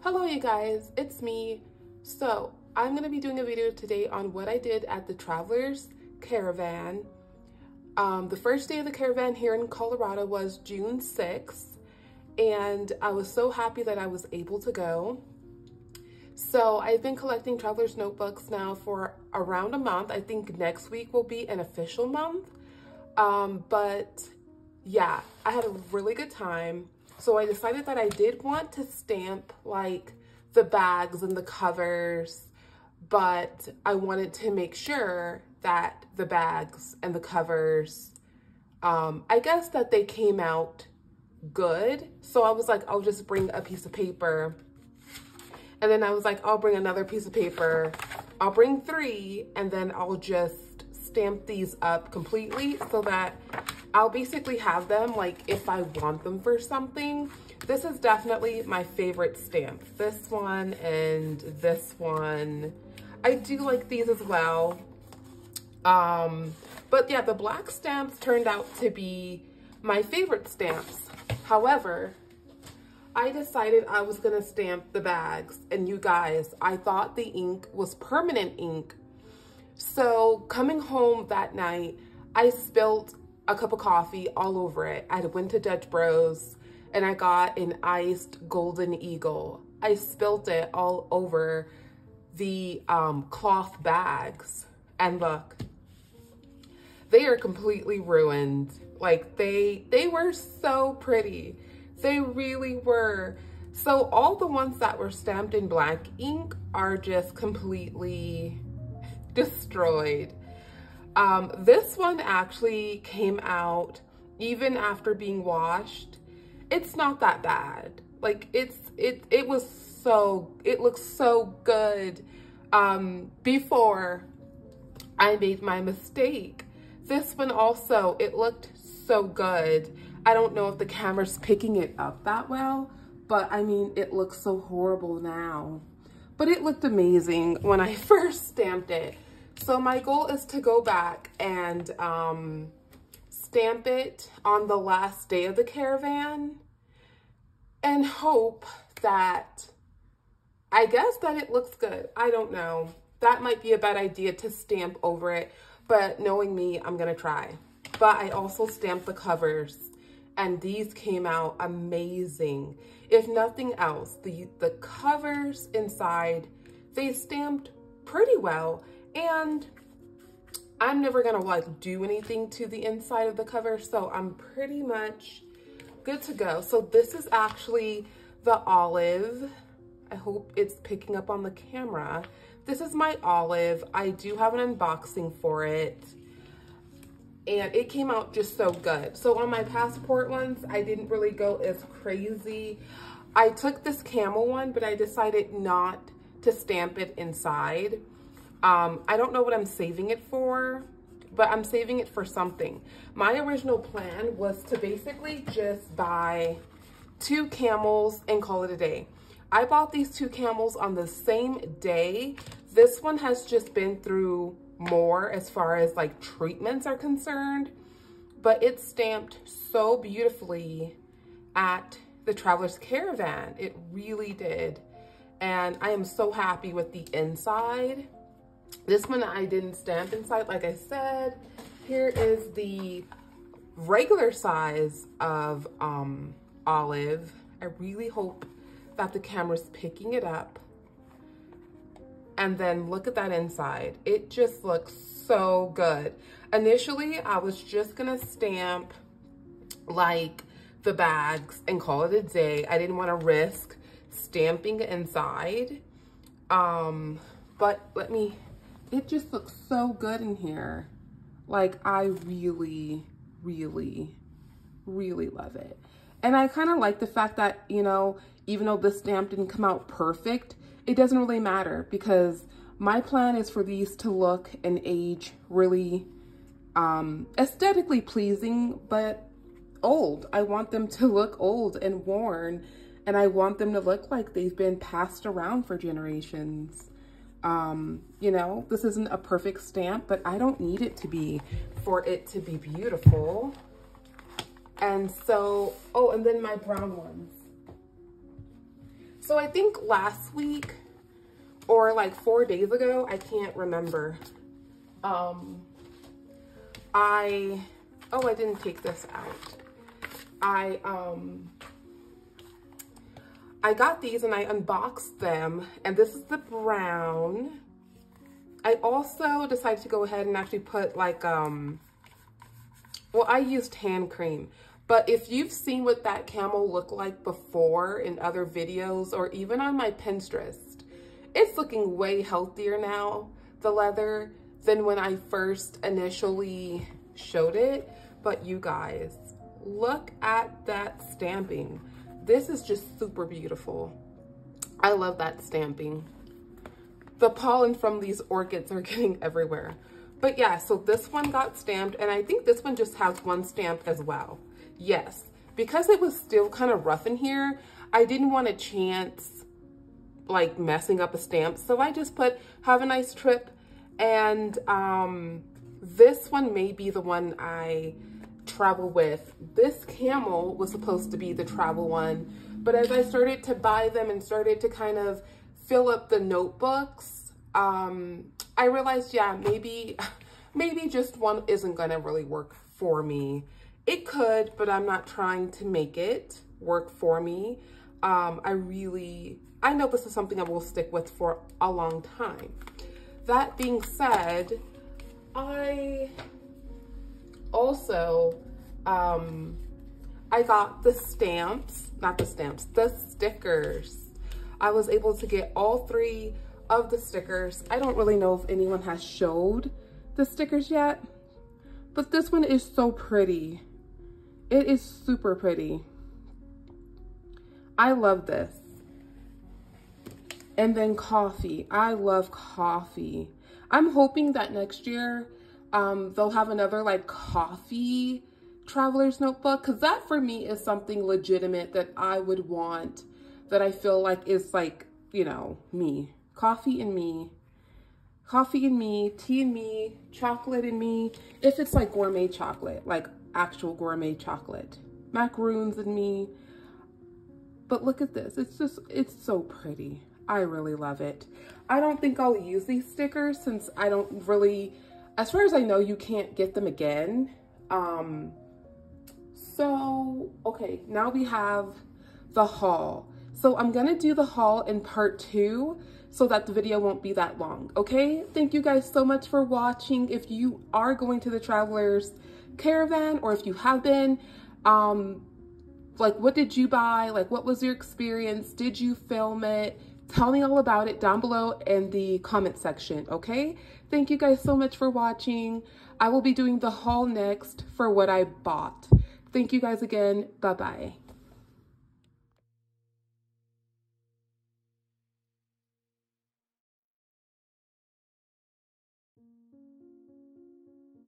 Hello you guys, it's me. So I'm going to be doing a video today on what I did at the Travelers Caravan. Um, the first day of the caravan here in Colorado was June 6th and I was so happy that I was able to go. So I've been collecting Traveler's Notebooks now for around a month. I think next week will be an official month. Um, but yeah, I had a really good time. So I decided that I did want to stamp like the bags and the covers, but I wanted to make sure that the bags and the covers, um, I guess that they came out good. So I was like, I'll just bring a piece of paper. And then I was like, I'll bring another piece of paper. I'll bring three and then I'll just stamp these up completely so that I'll basically have them like if I want them for something. This is definitely my favorite stamp. This one and this one. I do like these as well. Um, but yeah, the black stamps turned out to be my favorite stamps. However, I decided I was gonna stamp the bags and you guys, I thought the ink was permanent ink. So coming home that night, I spilled a cup of coffee all over it. I went to Dutch Bros and I got an iced golden eagle. I spilled it all over the um, cloth bags. And look, they are completely ruined. Like they, they were so pretty. They really were. So all the ones that were stamped in black ink are just completely destroyed. Um, this one actually came out even after being washed. It's not that bad. Like it's, it, it was so, it looks so good um, before I made my mistake. This one also, it looked so good. I don't know if the camera's picking it up that well, but I mean, it looks so horrible now. But it looked amazing when I first stamped it. So my goal is to go back and um, stamp it on the last day of the caravan and hope that, I guess that it looks good. I don't know. That might be a bad idea to stamp over it, but knowing me, I'm gonna try. But I also stamped the covers and these came out amazing. If nothing else, the, the covers inside, they stamped pretty well and I'm never gonna like do anything to the inside of the cover, so I'm pretty much good to go. So this is actually the olive. I hope it's picking up on the camera. This is my olive. I do have an unboxing for it. And it came out just so good. So on my passport ones, I didn't really go as crazy. I took this camel one, but I decided not to stamp it inside. Um, I don't know what I'm saving it for, but I'm saving it for something. My original plan was to basically just buy two camels and call it a day. I bought these two camels on the same day. This one has just been through more as far as like treatments are concerned, but it's stamped so beautifully at the Traveler's Caravan. It really did. And I am so happy with the inside. This one I didn't stamp inside, like I said. Here is the regular size of um, olive. I really hope that the camera's picking it up. And then look at that inside. It just looks so good. Initially, I was just gonna stamp like the bags and call it a day. I didn't wanna risk stamping inside. Um, but let me it just looks so good in here. Like I really, really, really love it. And I kind of like the fact that, you know, even though the stamp didn't come out perfect, it doesn't really matter because my plan is for these to look and age really um, aesthetically pleasing, but old. I want them to look old and worn, and I want them to look like they've been passed around for generations. Um, you know, this isn't a perfect stamp, but I don't need it to be for it to be beautiful. And so, oh, and then my brown ones. So I think last week or like four days ago, I can't remember. Um, I, oh, I didn't take this out. I, um, I got these and I unboxed them and this is the brown. I also decided to go ahead and actually put like, um, well, I used hand cream, but if you've seen what that camel looked like before in other videos or even on my Pinterest, it's looking way healthier now, the leather, than when I first initially showed it. But you guys, look at that stamping. This is just super beautiful. I love that stamping. The pollen from these orchids are getting everywhere. But yeah, so this one got stamped and I think this one just has one stamp as well. Yes, because it was still kind of rough in here, I didn't want a chance like messing up a stamp. So I just put have a nice trip and um, this one may be the one I travel with. This camel was supposed to be the travel one, but as I started to buy them and started to kind of fill up the notebooks, um, I realized, yeah, maybe, maybe just one isn't gonna really work for me. It could, but I'm not trying to make it work for me. Um, I really, I know this is something I will stick with for a long time. That being said, I also, um, I got the stamps, not the stamps, the stickers. I was able to get all three of the stickers. I don't really know if anyone has showed the stickers yet, but this one is so pretty. It is super pretty. I love this. And then coffee. I love coffee. I'm hoping that next year um, they'll have another like coffee traveler's notebook because that for me is something legitimate that I would want that I feel like is like, you know, me. Coffee and me. Coffee and me, tea and me, chocolate and me. If it's like gourmet chocolate, like actual gourmet chocolate. Macaroons and me. But look at this. It's just, it's so pretty. I really love it. I don't think I'll use these stickers since I don't really as far as I know, you can't get them again. Um, so, okay, now we have the haul. So I'm gonna do the haul in part two so that the video won't be that long, okay? Thank you guys so much for watching. If you are going to the Travelers Caravan or if you have been, um, like what did you buy? Like what was your experience? Did you film it? Tell me all about it down below in the comment section, okay? Thank you guys so much for watching. I will be doing the haul next for what I bought. Thank you guys again. Bye-bye.